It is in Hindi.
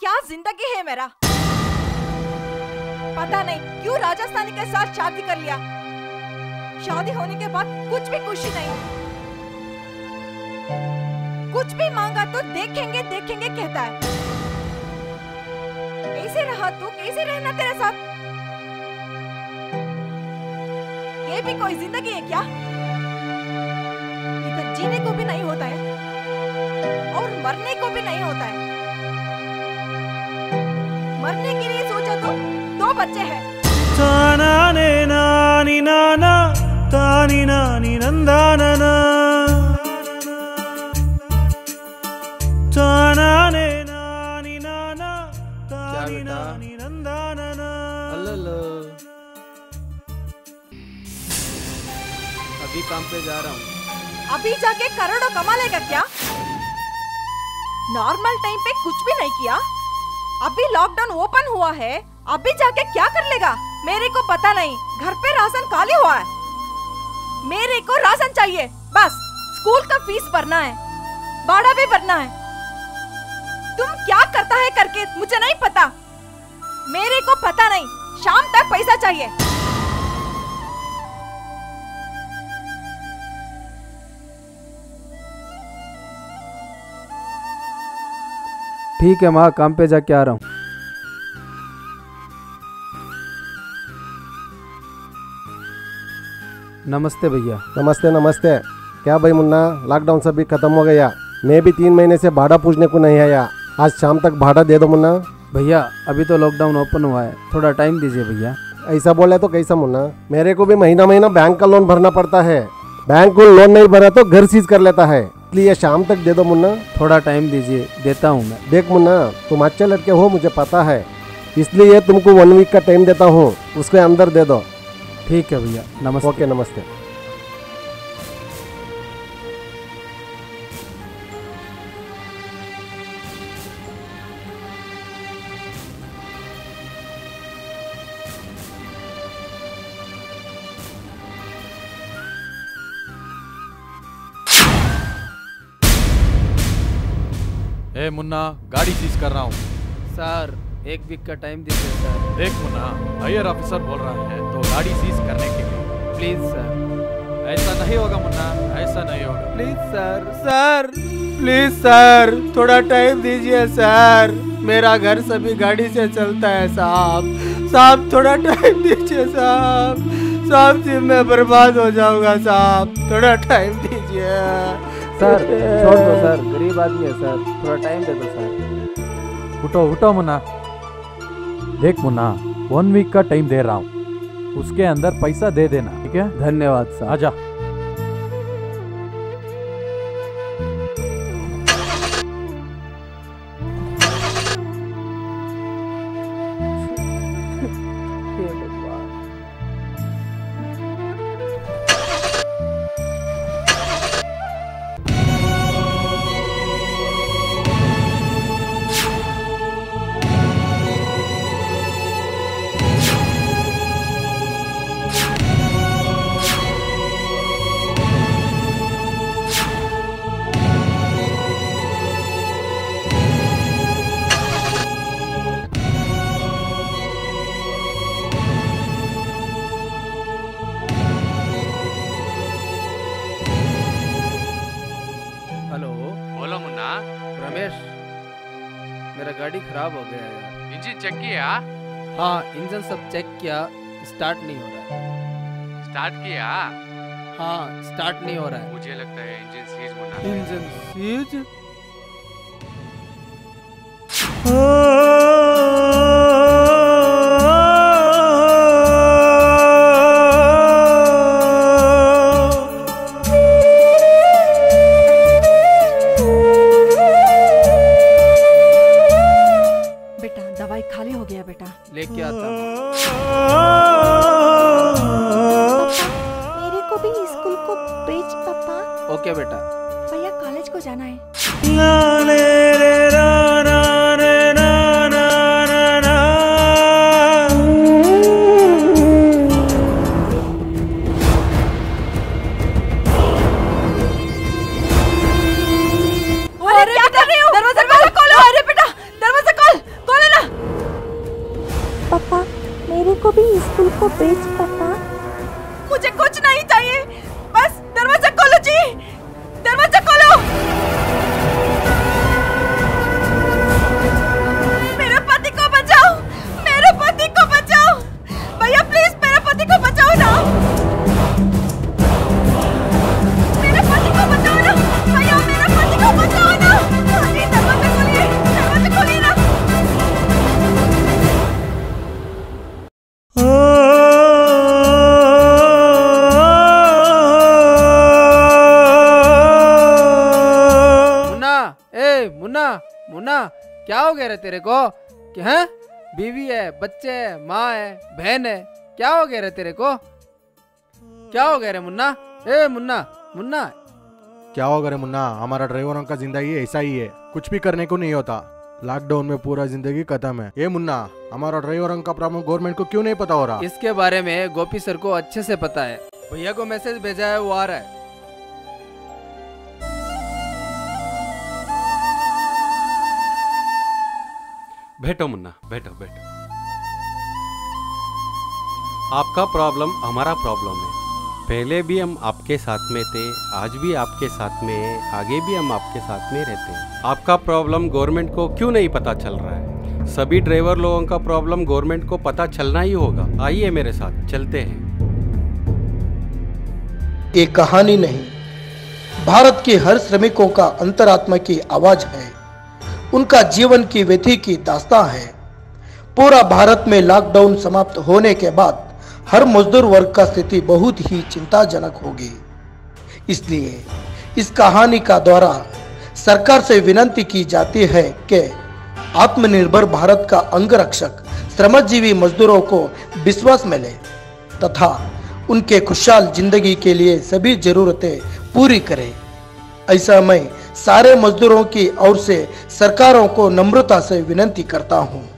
क्या ज़िंदगी है मेरा? पता नहीं, क्यों राजस्थानी के साथ शादी कर लिया? शादी होने के बाद कुछ भी खुशी नहीं कुछ भी मांगा तो देखेंगे देखेंगे कहता है। कैसे रहा तू? कैसे रहना तेरे साथ? ये भी कोई ज़िंदगी है क्या? इधर जीने को भी नहीं होता है। और मरने को भी नहीं होता है। मरने के लिए सोचा तो दो बच्चे हैं। ताना ने नानी नाना तानी नानी नंदा नाना ताना ने नानी नाना तानी नानी नंदा नाना अल्लाह अभी काम पे जा रहा हूँ। अभी जाके करोड़ों कमा लेगा क्या? नॉर्मल टाइम पे कुछ भी नहीं किया। अभी लॉकडाउन ओपन हुआ है, अभी जाके क्या कर लेगा? मेरे को पता नहीं, घर पे राशन खाली हुआ है। मेरे को राशन चाहिए, बस स्कूल का फ़ीस भरना है, भाड़ा भी भरना है। तुम क्या करता है करके मुझे नहीं पता। मेरे को पता नहीं, शाम तक पैसा चाहिए। ठीक है माँ काम पे जाके आ रहा हूँ। नमस्ते भैया। नमस्ते नमस्ते। क्या भाई मुन्ना लॉकडाउन सब भी खत्म हो गया? मैं भी तीन महीने से भाड़ा पूछने को नहीं आया। आज शाम तक भाड़ा दे दो मुन्ना। भैया अभी तो लॉकडाउन ओपन हुआ है। थोड़ा टाइम दीजिए भैया। ऐसा बोले तो कैसा मुन्ना? मेरे को भी महीना महीना बैंक का लोन भरना पड़ता है। बैंक को लोन नहीं भरा तो घर सीज कर लेता है। इसलिए शाम तक दे दो मुन्ना। थोड़ा टाइम दीजिए देता हूँ मैं। देख मुन्ना तुम अच्छे लड़के हो मुझे पता है। इसलिए तुमको वन वीक का टाइम देता हूँ उसके अंदर दे दो। ठीक है भैया नमस्ते। ओके नमस्ते। ए मुन्ना गाड़ी सीज कर रहा हूँ। सर एक वीक का टाइम दीजिए सर। देख मुन्ना हायर ऑफिसर बोल रहा है तो गाड़ी सीज करने के लिए। प्लीज़ सर ऐसा नहीं होगा मुन्ना ऐसा नहीं होगा। Please sir sir please sir थोड़ा टाइम दीजिए सर मेरा घर सभी गाड़ी से चलता है साहब। साहब थोड़ा टाइम दीजिए साहब। साहब जी मैं बर्बाद हो जाऊँगा साहब। थोड़ा टाइम दीजिए। सर छोड़ दो सर गरीब आदमी है सर थोड़ा टाइम दे दो सर उठो उठो मुन्ना. देख मुन्ना वन वीक का टाइम दे रहा हूँ. उसके अंदर पैसा दे देना ठीक है? धन्यवाद सर आजा मेरा गाड़ी खराब हो गया है यार। इंजन चेक किया? हाँ इंजन सब चेक किया स्टार्ट नहीं हो रहा है। स्टार्ट किया? हाँ स्टार्ट नहीं हो रहा है। मुझे लगता है इंजन सीज बना इंजन सीज じゃない。मुन्ना क्या हो गया रे तेरे को? कि हैं? बीवी है बच्चे है माँ है बहन है क्या हो गया रे तेरे को? क्या हो गया रे मुन्ना? ए मुन्ना मुन्ना। क्या होगा रे मुन्ना? हमारा ड्राइवरों का ज़िंदगी ऐसा ही है। कुछ भी करने को नहीं होता। लॉकडाउन में पूरा ज़िंदगी खत्म है। ये मुन्ना हमारा ड्राइवरों का प्रॉब्लम गवर्नमेंट को क्यों नहीं पता हो रहा? इसके बारे में गोपी सर को अच्छे से पता है। भैया को मैसेज भेजा है वो आ रहा है। बैठो मुन्ना, बैठो बैठो। आपका प्रॉब्लम हमारा प्रॉब्लम है। पहले भी हम आपके साथ में थे, आज भी आपके साथ में है, आगे भी हम आपके साथ में रहते हैं। आपका प्रॉब्लम गवर्नमेंट को क्यों नहीं पता चल रहा है? सभी ड्राइवर लोगों का प्रॉब्लम गवर्नमेंट को पता चलना ही होगा। आइए मेरे साथ, चलते हैं। ये कहानी नहीं, भारत के हर श्रमिकों का अंतरात्मा की आवाज़ है। उनका जीवन की व्यथी की दास्ता है। पूरा भारत में लॉकडाउन समाप्त होने के बाद हर मजदूर वर्ग का स्थिति बहुत ही चिंताजनक होगी। इसलिए इस कहानी का द्वारा सरकार से विनती की जाती है कि आत्मनिर्भर भारत का अंगरक्षक, श्रमजीवी मजदूरों को विश्वास मिले तथा उनके खुशहाल ज़िंदगी के लिए सभी जरूरतें पूरी करें। ऐसा मैं सारे मजदूरों की ओर से सरकारों को नम्रता से विनती करता हूँ।